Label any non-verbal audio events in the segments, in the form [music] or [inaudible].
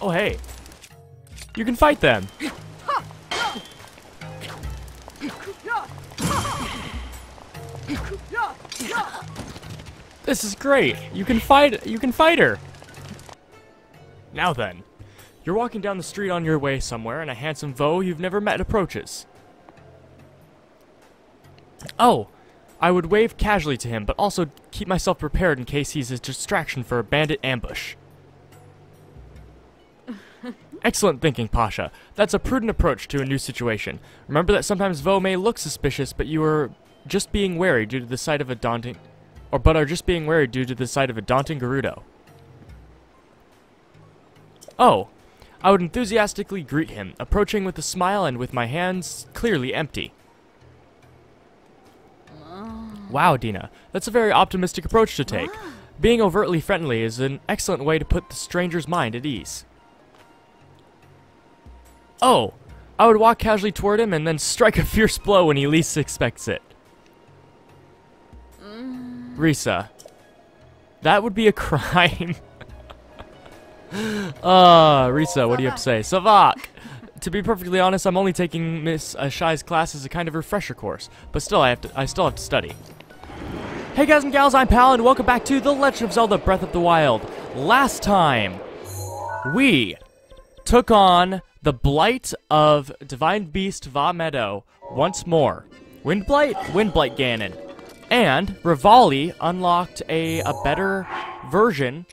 Oh, hey. You can fight them. This is great. You can fight you can fight her. Now then, you're walking down the street on your way somewhere and a handsome foe you've never met approaches. Oh, I would wave casually to him, but also keep myself prepared in case he's a distraction for a bandit ambush. [laughs] Excellent thinking, Pasha. That's a prudent approach to a new situation. Remember that sometimes voe may look suspicious, but you are just being wary due to the sight of a daunting or but are just being wary due to the sight of a daunting Gerudo. Oh, I would enthusiastically greet him, approaching with a smile and with my hands clearly empty. Wow, Dina, that's a very optimistic approach to take. Being overtly friendly is an excellent way to put the stranger's mind at ease. Oh, I would walk casually toward him and then strike a fierce blow when he least expects it. Risa, that would be a [laughs] crime. [laughs] Ah, uh, Risa, what do you have to say? Savak! to be perfectly honest, I'm only taking Miss Shai's class as a kind of refresher course, but still, I have to. I still have to study. Hey guys and gals, I'm Pal, and welcome back to The Legend of Zelda: Breath of the Wild. Last time, we took on the Blight of Divine Beast Vah Medoh once more. Wind Blight? Wind Blight Ganon. And Revali unlocked a, a better version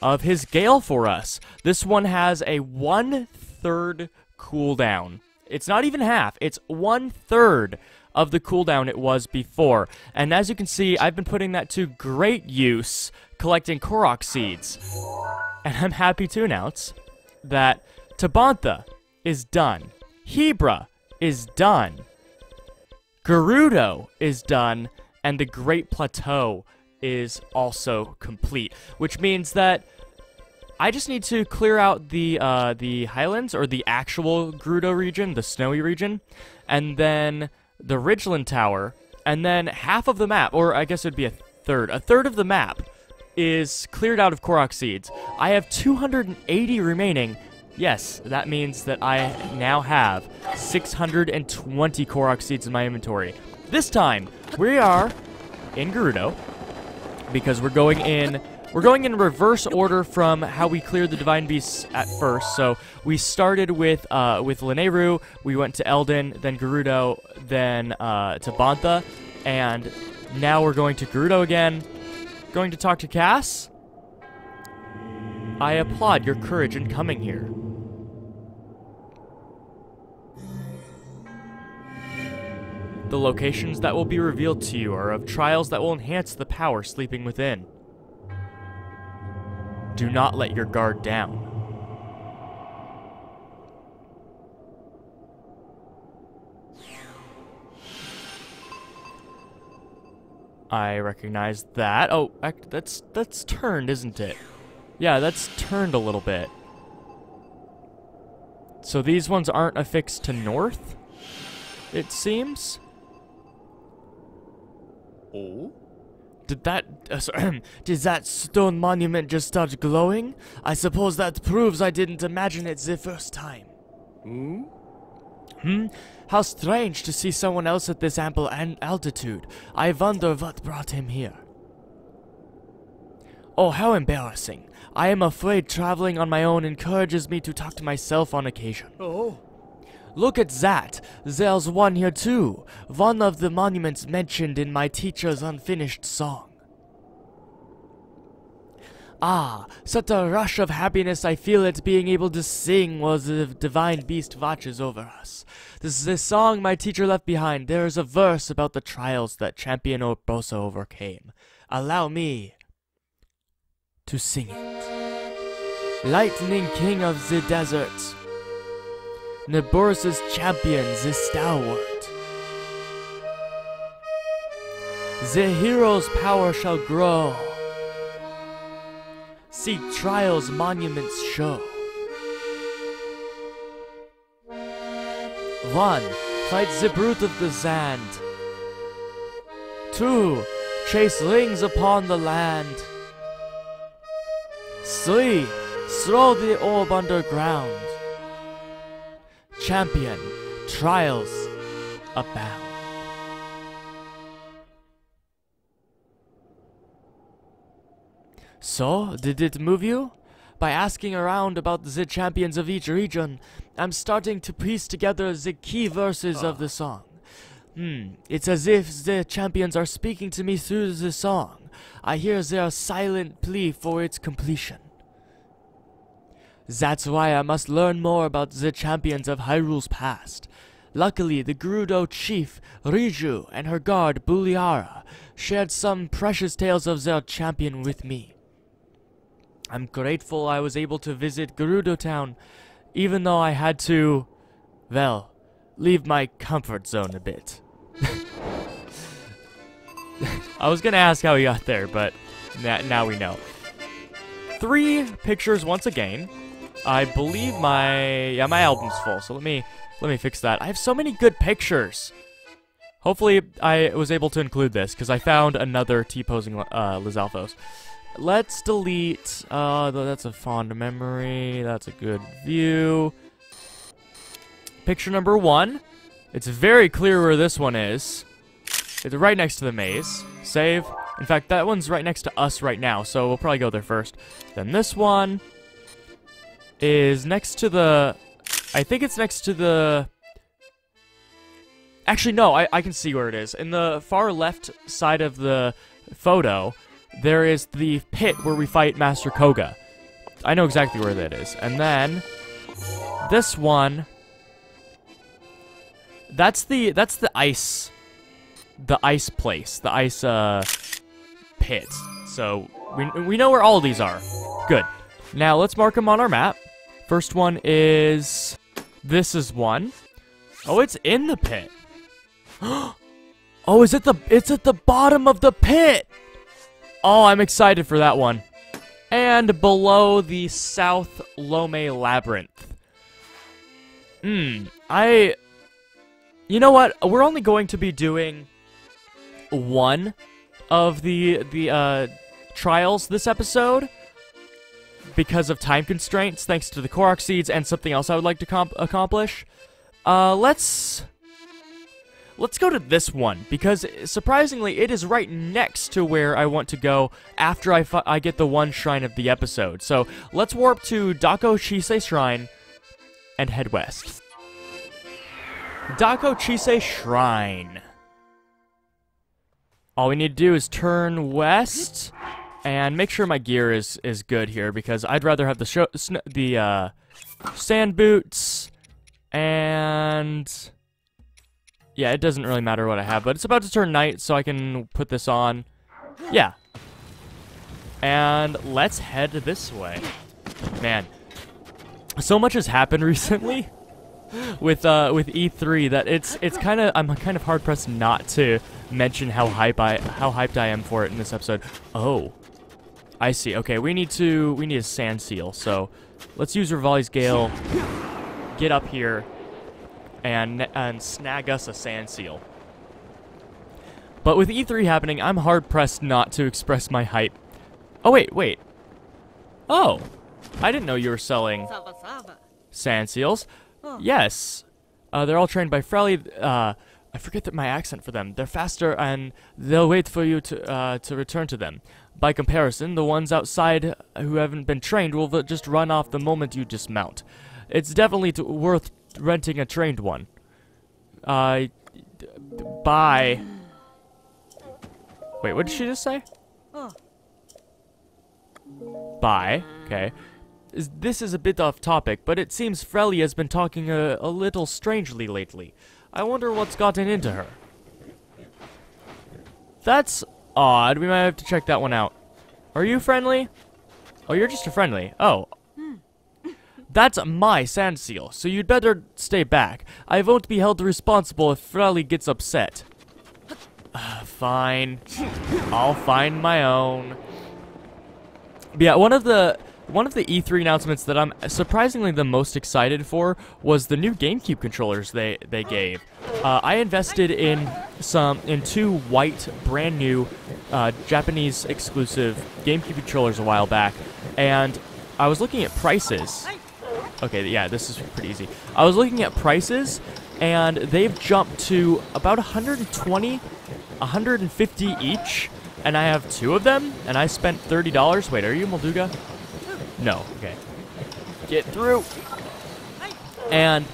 of his Gale for us. This one has a one-third cooldown. It's not even half, it's one-third of the cooldown it was before. And as you can see, I've been putting that to great use collecting Korok seeds. And I'm happy to announce that Tabantha is done. Hebra is done. Gerudo is done. And the Great Plateau is also complete. Which means that I just need to clear out the uh, the highlands, or the actual Gerudo region, the snowy region. And then the Ridgeland Tower, and then half of the map, or I guess it would be a third, a third of the map is cleared out of Korok seeds. I have 280 remaining. Yes, that means that I now have 620 Korok seeds in my inventory. This time, we are in Gerudo, because we're going in we're going in reverse order from how we cleared the Divine Beasts at first. So we started with uh, with Lanayru, we went to Eldin, then Gerudo, then uh, Tabantha, and now we're going to Gerudo again. Going to talk to Kass. I applaud your courage in coming here. The locations that will be revealed to you are of trials that will enhance the power sleeping within. Do not let your guard down. I recognize that. Oh, that's that's turned, isn't it? Yeah, that's turned a little bit. So these ones aren't affixed to north? It seems? Oh? Did that, uh, [clears throat] did that stone monument just start glowing? I suppose that proves I didn't imagine it the first time. Hmm? Hmm? How strange to see someone else at this ample altitude. I wonder what brought him here. Oh, how embarrassing. I am afraid traveling on my own encourages me to talk to myself on occasion. Oh. Look at that! There's one here too. One of the monuments mentioned in my teacher's unfinished song. Ah, such a rush of happiness I feel at being able to sing while the divine beast watches over us. This is a song my teacher left behind. There is a verse about the trials that champion Urbosa overcame. Allow me to sing it. Lightning King of the Desert, Naboris' champion, the stalwart. The hero's power shall grow. Seek trials monuments show. One, fight the brute of the sand. Two, chase rings upon the land. Three, throw the orb underground. Champion, trials abound. So, did it move you? By asking around about the champions of each region, I'm starting to piece together the key verses of the song. Hmm, it's as if the champions are speaking to me through the song. I hear their silent plea for its completion. That's why I must learn more about the champions of Hyrule's past. Luckily, the Gerudo chief, Riju, and her guard, Buliara, shared some precious tales of their champion with me. I'm grateful I was able to visit Gerudo Town, even though I had to, well, leave my comfort zone a bit. [laughs] I was gonna ask how he got there, but now we know. Three pictures once again. I believe my yeah my album's full, so let me let me fix that. I have so many good pictures. Hopefully, I was able to include this because I found another T-posing uh, Lizalfos. Let's delete. Uh, that's a fond memory. That's a good view. Picture number one. It's very clear where this one is. It's right next to the maze. Save. In fact, that one's right next to us right now, so we'll probably go there first. Then this one is next to the... I think it's next to the... Actually, no, I, I can see where it is. In the far left side of the photo, there is the pit where we fight Master Kohga. I know exactly where that is. And then this one that's the that's the ice the ice place, the ice uh pit. So we we know where all these are. Good. Now let's mark them on our map. First one is this is one. Oh, it's in the pit. [gasps] oh, is it the it's at the bottom of the pit. Oh, I'm excited for that one. And below the South Lomei Labyrinth. Hmm, I... You know what? We're only going to be doing one of the the uh, trials this episode because of time constraints, thanks to the Korok seeds and something else I would like to accomplish. Uh, let's Let's go to this one, because surprisingly, it is right next to where I want to go after I, I get the one shrine of the episode. So let's warp to Daqo Chisay Shrine and head west. Daqo Chisay Shrine. All we need to do is turn west and make sure my gear is, is good here because I'd rather have the, show, the uh, sand boots and yeah, it doesn't really matter what I have, but it's about to turn night, so I can put this on. Yeah. And let's head this way. Man, so much has happened [laughs] recently with uh with E3 that it's it's kind of I'm kind of hard pressed not to mention how hype I how hyped I am for it in this episode. Oh. I see. Okay, we need to we need a sand seal. So, let's use Revali's Gale. Get up here and, and snag us a sand seal. But with E3 happening, I'm hard-pressed not to express my hype. Oh, wait, wait. Oh, I didn't know you were selling sand seals. Yes, uh, they're all trained by Frelly. Uh, I forget that my accent for them. They're faster and they'll wait for you to uh, to return to them. By comparison, the ones outside who haven't been trained will just run off the moment you dismount. It's definitely worth renting a trained one. Uh, bye. Wait, what did she just say? Oh. Bye. Okay. This is a bit off topic, but it seems Frelly has been talking a, a little strangely lately. I wonder what's gotten into her. That's odd. We might have to check that one out. Are you friendly? Oh, you're just a friendly. Oh, that's my sand seal, so you'd better stay back. I won't be held responsible if Frelly gets upset. Uh, fine. I'll find my own. But yeah, one of the one of the E3 announcements that I'm surprisingly the most excited for was the new GameCube controllers they they gave. Uh, I invested in some in two white, brand new, uh, Japanese exclusive GameCube controllers a while back, and I was looking at prices. Okay, yeah, this is pretty easy. I was looking at prices, and they've jumped to about 120, 150 each, and I have two of them, and I spent $30. Wait, are you Molduga? No, okay. Get through. And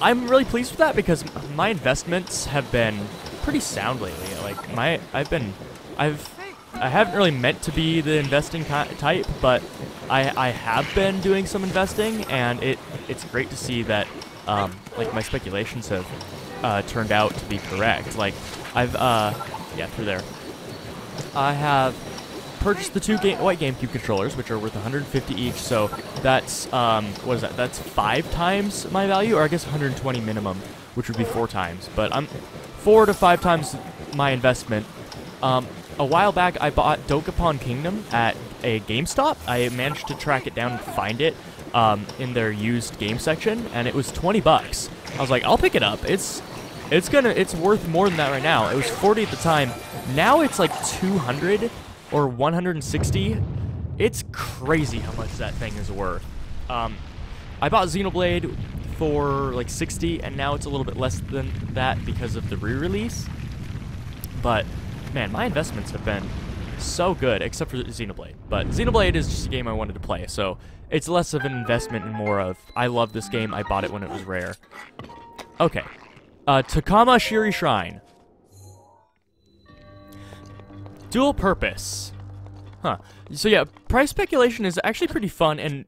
I'm really pleased with that because my investments have been pretty sound lately. Like my, I've been, I've, I haven't really meant to be the investing type, but I, I have been doing some investing, and it, it's great to see that, um, like my speculations have uh, turned out to be correct. Like I've, uh, yeah, through there. I have purchased the two game, white GameCube controllers, which are worth 150 each. So that's um, what is that? That's five times my value, or I guess 120 minimum, which would be four times. But I'm four to five times my investment. Um, a while back, I bought Dokapon Kingdom at a GameStop. I managed to track it down and find it um, in their used game section, and it was 20 bucks. I was like, I'll pick it up. It's it's gonna it's worth more than that right now. It was 40 at the time. Now it's like 200 or 160. It's crazy how much that thing is worth. Um, I bought Xenoblade for like 60, and now it's a little bit less than that because of the re-release. But man, my investments have been so good, except for Xenoblade. But Xenoblade is just a game I wanted to play, so it's less of an investment and more of, I love this game, I bought it when it was rare. Okay. Uh, Takama Shiri Shrine. Dual purpose. Huh. So yeah, price speculation is actually pretty fun and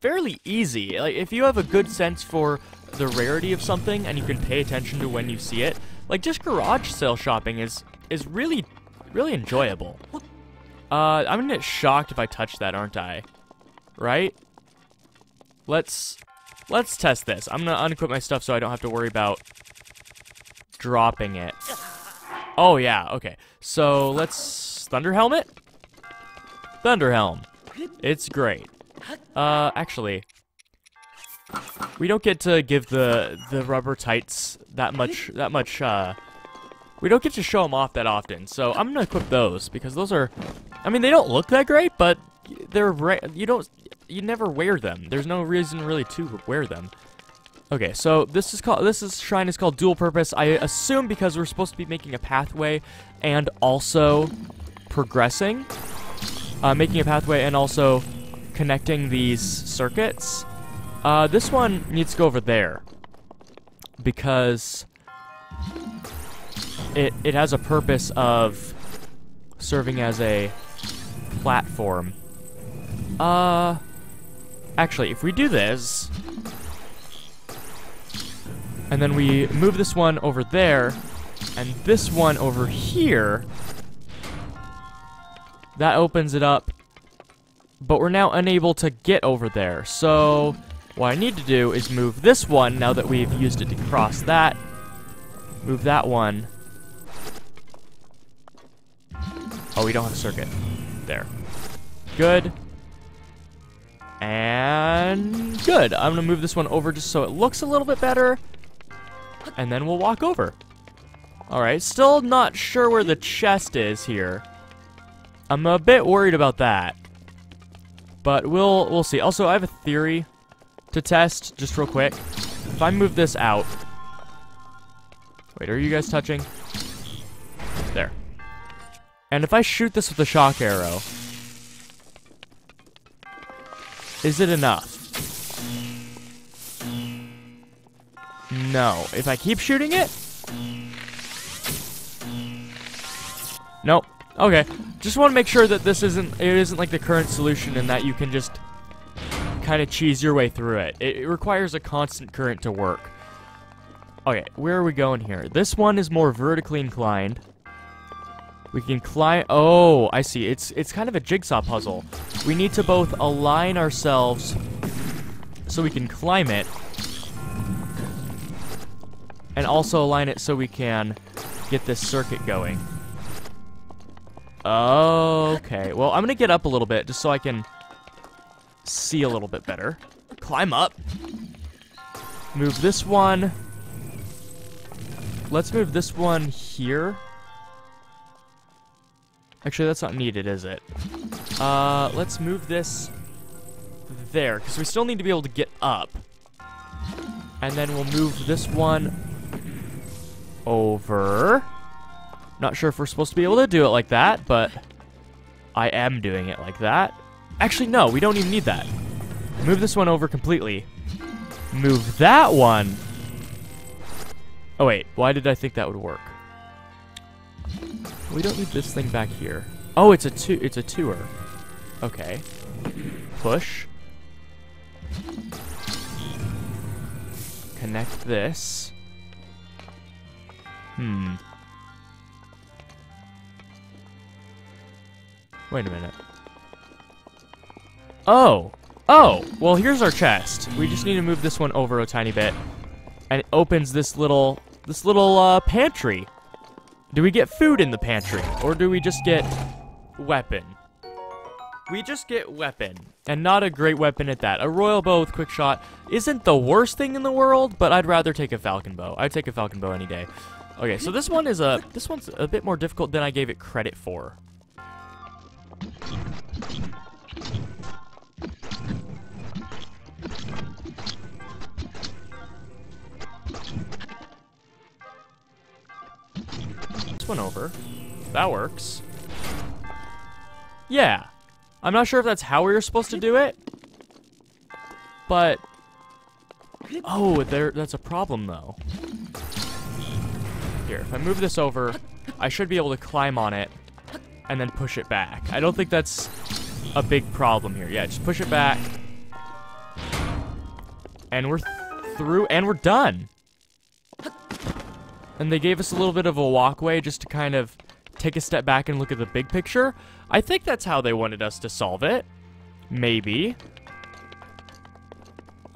fairly easy. Like, if you have a good sense for the rarity of something and you can pay attention to when you see it, like, just garage sale shopping is is really, really enjoyable. Uh, I'm gonna get shocked if I touch that, aren't I? Right? Let's, let's test this. I'm gonna unequip my stuff so I don't have to worry about dropping it. Oh, yeah, okay. So, let's... Thunder Helmet? Thunder Helm. It's great. Uh, actually... We don't get to give the the rubber tights that much that much uh we don't get to show them off that often, so I'm gonna equip those because those are, I mean, they don't look that great, but they're you don't you never wear them. There's no reason really to wear them. Okay, so this is called this is shrine is called dual purpose. I assume because we're supposed to be making a pathway and also progressing, uh, making a pathway and also connecting these circuits. Uh, this one needs to go over there because it, it has a purpose of serving as a platform. Uh, actually, if we do this, and then we move this one over there, and this one over here, that opens it up, but we're now unable to get over there. So, what I need to do is move this one, now that we've used it to cross that, move that one, Oh, we don't have a circuit. There. Good. And good. I'm gonna move this one over just so it looks a little bit better. And then we'll walk over. Alright, still not sure where the chest is here. I'm a bit worried about that. But we'll we'll see. Also, I have a theory to test, just real quick. If I move this out... Wait, are you guys touching? There. And if I shoot this with a shock arrow, is it enough? No. If I keep shooting it? Nope. Okay. Just want to make sure that this isn't, it isn't like the current solution and that you can just kind of cheese your way through it. it. It requires a constant current to work. Okay, where are we going here? This one is more vertically inclined. We can climb... Oh, I see. It's, it's kind of a jigsaw puzzle. We need to both align ourselves so we can climb it. And also align it so we can get this circuit going. Okay. Well, I'm going to get up a little bit just so I can see a little bit better. Climb up. Move this one. Let's move this one here. Actually, that's not needed, is it? Uh, let's move this there, because we still need to be able to get up. And then we'll move this one over. Not sure if we're supposed to be able to do it like that, but I am doing it like that. Actually, no, we don't even need that. Move this one over completely. Move that one. Oh, wait. Why did I think that would work? We don't need this thing back here. Oh, it's a two. It's a tour. Okay. Push. Connect this. Hmm. Wait a minute. Oh! Oh! Well, here's our chest. We just need to move this one over a tiny bit. And it opens this little, this little, uh, pantry. Do we get food in the pantry? Or do we just get weapon? We just get weapon. And not a great weapon at that. A royal bow with quick shot isn't the worst thing in the world, but I'd rather take a falcon bow. I'd take a falcon bow any day. Okay, so this one is a, this one's a bit more difficult than I gave it credit for. This one over. That works. Yeah. I'm not sure if that's how we were supposed to do it. But... Oh, there. that's a problem, though. Here, if I move this over, I should be able to climb on it and then push it back. I don't think that's a big problem here. Yeah, just push it back. And we're th through, and we're done. And they gave us a little bit of a walkway just to kind of take a step back and look at the big picture. I think that's how they wanted us to solve it. Maybe.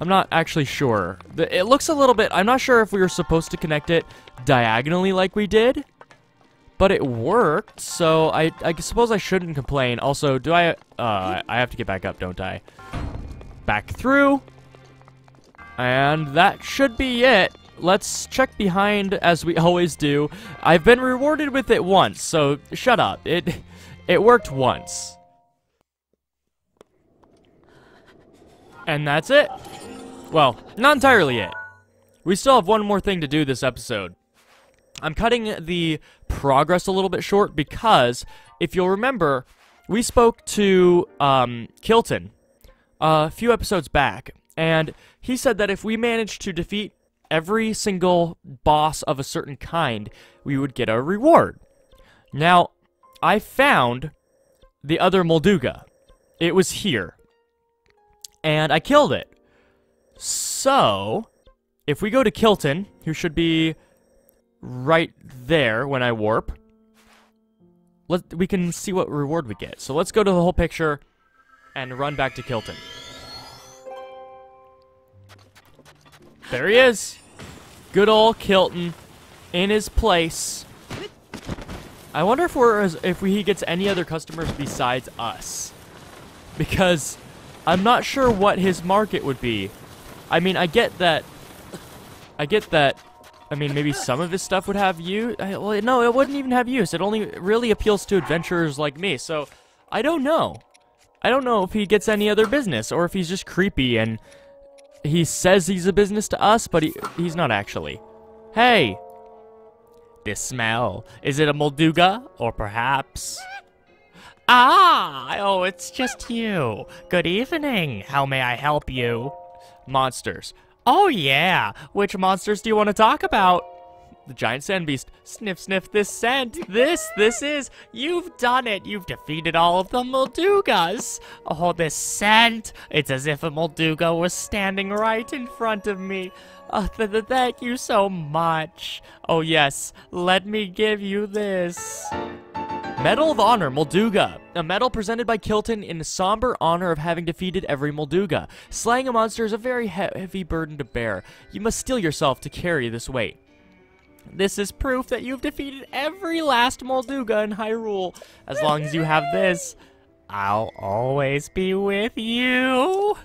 I'm not actually sure. It looks a little bit... I'm not sure if we were supposed to connect it diagonally like we did. But it worked, so I, I suppose I shouldn't complain. Also, do I... Uh, I have to get back up, don't I? Back through. And that should be it. Let's check behind as we [laughs] always do. I've been rewarded with it once, so shut up. It it worked once. And that's it. Well, not entirely it. We still have one more thing to do this episode. I'm cutting the progress a little bit short because, if you'll remember, we spoke to um, Kilton a few episodes back, and he said that if we managed to defeat every single boss of a certain kind, we would get a reward. Now, I found the other Molduga. It was here. And I killed it. So, if we go to Kilton, who should be right there when I warp, let we can see what reward we get. So let's go to the whole picture and run back to Kilton. There he is. Good old Kilton in his place. I wonder if we're if he gets any other customers besides us. Because I'm not sure what his market would be. I mean, I get that I get that I mean, maybe some of his stuff would have use. Well, no, it wouldn't even have use. It only really appeals to adventurers like me. So, I don't know. I don't know if he gets any other business or if he's just creepy and he says he's a business to us, but he, he's not actually. Hey! This smell. Is it a Molduga? Or perhaps... Ah! Oh, it's just you. Good evening. How may I help you? Monsters. Oh yeah! Which monsters do you want to talk about? The giant sand beast. Sniff, sniff this scent. This, this is. You've done it. You've defeated all of the Moldugas. Oh, this scent. It's as if a Molduga was standing right in front of me. Oh, th th thank you so much. Oh, yes. Let me give you this. Medal of Honor, Molduga. A medal presented by Kilton in somber honor of having defeated every Molduga. Slaying a monster is a very he heavy burden to bear. You must steel yourself to carry this weight. This is proof that you've defeated every last Molduga in Hyrule. As long as you have this, I'll always be with you.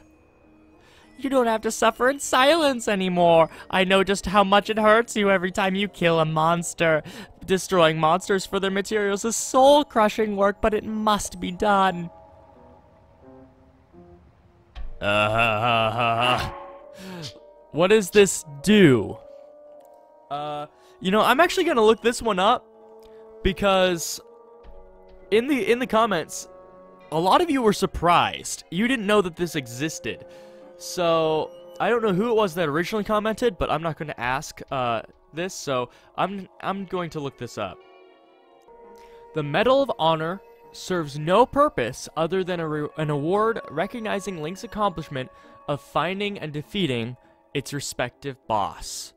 You don't have to suffer in silence anymore. I know just how much it hurts you every time you kill a monster. Destroying monsters for their materials is soul-crushing work, but it must be done. Uh, what does this do? Uh, you know, I'm actually gonna look this one up because in the in the comments, a lot of you were surprised. You didn't know that this existed. So I don't know who it was that originally commented, but I'm not to ask uh, this. So I'm I'm going to look this up. The Medal of Honor serves no purpose other than an award recognizing Link's accomplishment of finding and defeating its respective boss.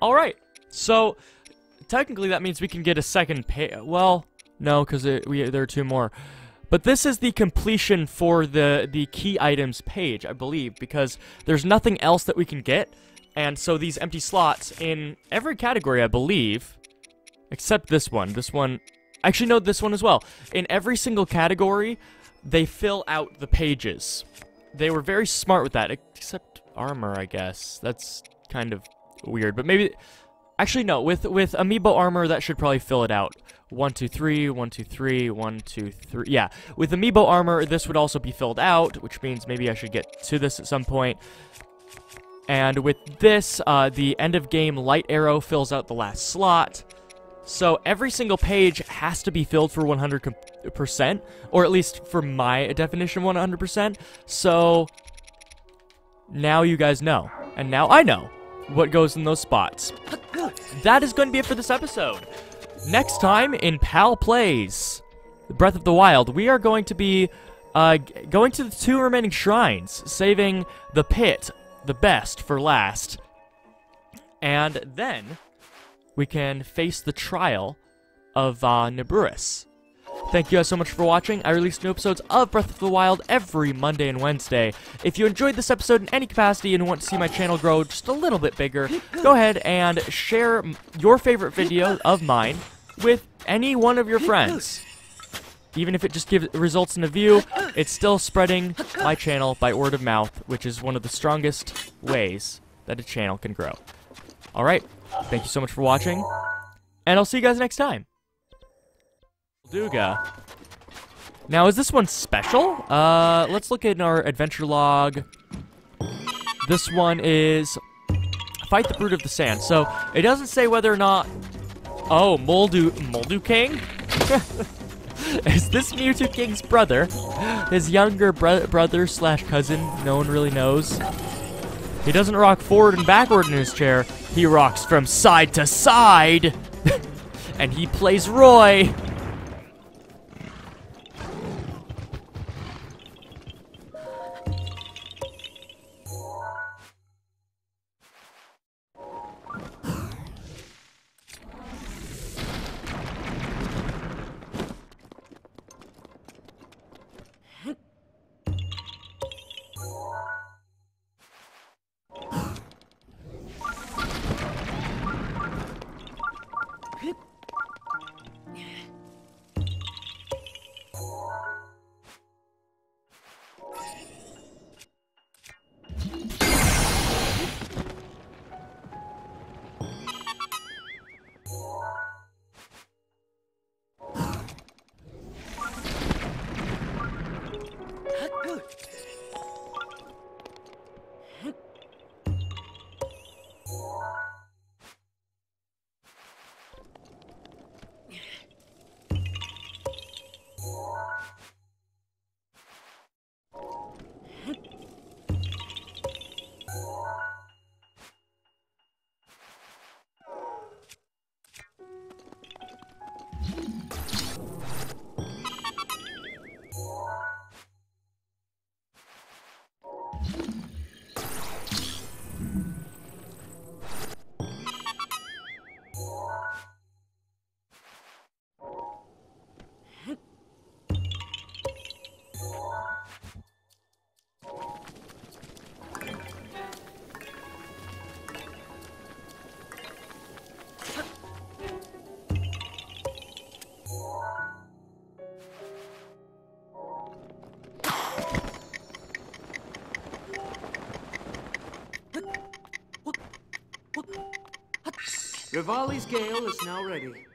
Alright, so technically that means we can get a second pay- well, no, because there are two more. But this is the completion for the, the key items page, I believe, because there's nothing else that we can get, and so these empty slots in every category, I believe, except this one. This one Actually, no, this one as well. In every single category, they fill out the pages. They were very smart with that, except armor, I guess. That's kind of weird, but maybe... Actually, no, with, with amiibo armor, that should probably fill it out. One, two, three, one, two, three, one, two, three. Yeah, with amiibo armor, this would also be filled out, which means maybe I should get to this at some point. And with this, uh, the end of game light arrow fills out the last slot. So every single page has to be filled for 100%, or at least for my definition 100%. So now you guys know. And now I know what goes in those spots. That is going to be it for this episode. Next time in Pal Plays Breath of the Wild, we are going to be uh, going to the two remaining shrines, saving the pit, the best, for last. And then we can face the trial of uh. Thank you guys so much for watching. I release new episodes of Breath of the Wild every Monday and Wednesday. If you enjoyed this episode in any capacity and want to see my channel grow just a little bit bigger, go ahead and share your favorite video of mine with any one of your friends. Even if it just gives results in a view, it's still spreading my channel by word of mouth, which is one of the strongest ways that a channel can grow. Alright, Thank you so much for watching, and I'll see you guys next time. Duga. Now, is this one special? Uh, let's look at our adventure log. This one is fight the Brute of the Sand. So, it doesn't say whether or not... Oh, Moldu... Molduking? [laughs] [laughs] is this Mewtwo King's brother? His younger bro brother slash cousin? No one really knows. He doesn't rock forward and backward in his chair. He rocks from side to side. [laughs] and he plays Roy. Revali's gale is now ready.